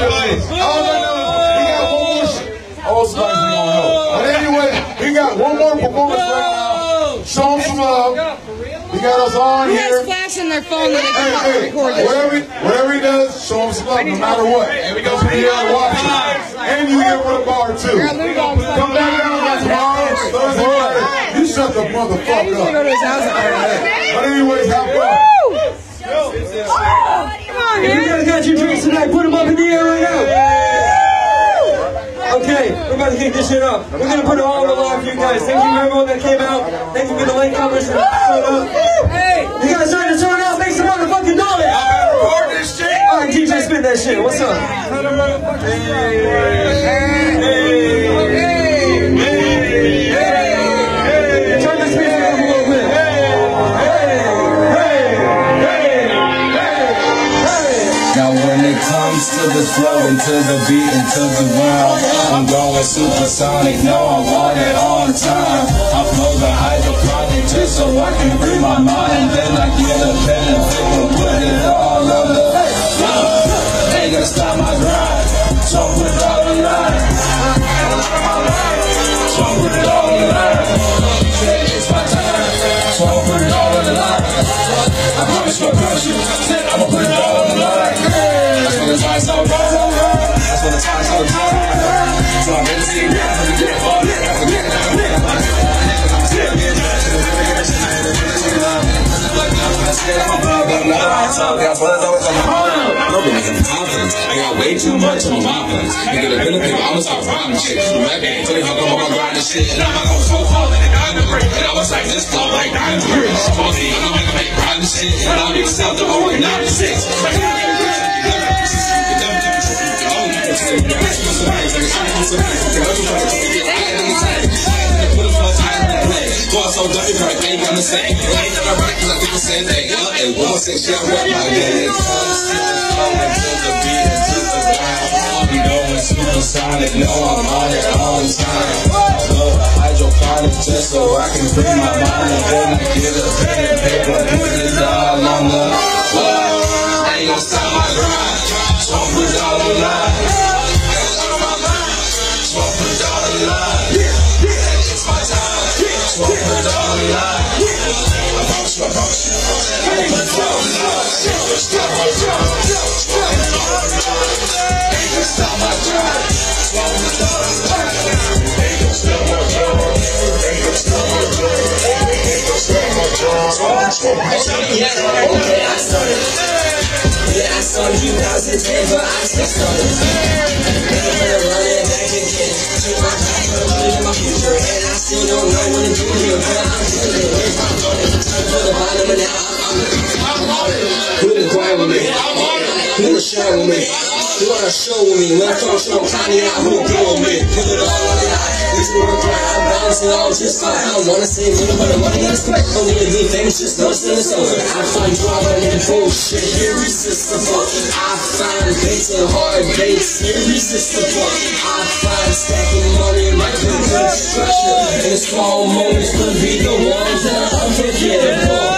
shit. Oh, no, no, no. He got one more shit. Oh, somebody's gonna help. But anyway, he got one more performance right now. Show him some love. He got us on Who here. has flash in their phone that they Hey, can hey, record this? whatever, he- whatever he does, show him some love no matter what. Because we here to watch it. And you get for the bar too. Got LuDogg's on. Come back down like tomorrow, Thursday, Friday. You shut the motherfucker up. to his house. But anyways, have fun. Okay, we're about to kick this shit up. We're gonna put it all on the line for you guys. Thank you for everyone that came out. Thank you for the late comers who showed up. Hey. You guys starting to turn out, make some motherfucking noise. Record this shit. All right, DJ, spin that shit. What's up? Turn comes to the flow and to the beat and to the ground, I'm going supersonic, no, I want it the time. I flow the hydroponic just so I can free my mind. Then I get a pen and put it all on the uh, Ain't gonna stop my grind, so put it all on line. So put it all on line. It's my time, so put it all on the line. I promise you, I promise you, I'ma put it all so. That's when the time's so. So I'm it. I'm gonna get it. I'm gonna get it. I'm gonna get. I got way too much on my plate. Nigga, the benefit, I'ma start rhyming shit. The rap game, tell me how I'm grind and shit. And I'ma go so hard like a diamond break. And I was like, this flow like diamond break. Be, I'ma make a make shit. And I'll be self the over 96. So dirty, but I think I'm the uh, same. I ain't never right, cause I think the same thing. And one more shit, shit, what my game. Until the beat, until the ground. I'm going supersonic, no, I'm on it all the time. Love the hydroponic just so I can free my mind. And then I get a pen and paper, Yeah, I started. Yeah, I started 2010, but I still started. Gonna back again. My a bullet my future, and I still don't know what to do here, but I'm doing it. With me? Who wanna show me? When I come show, I'm out who to me. Put it all on the line. It's the work right, I'm balancing all just fine. I don't wanna say little, but I'm running out of sweat. Only to be famous, just it's still it's over. I find drama in bullshit, irresistible. I find baits and hard baits, irresistible. I find stacking money with good structure. And small moments could be the ones that are unforgettable.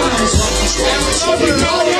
We're going